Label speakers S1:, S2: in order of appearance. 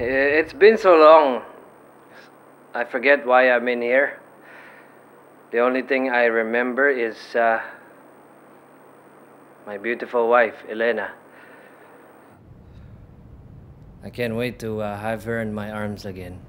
S1: Eh, it's been so long. I forget why I'm in here. The only thing I remember is uh, my beautiful wife, Elena. I can't wait to uh, have her in my arms again.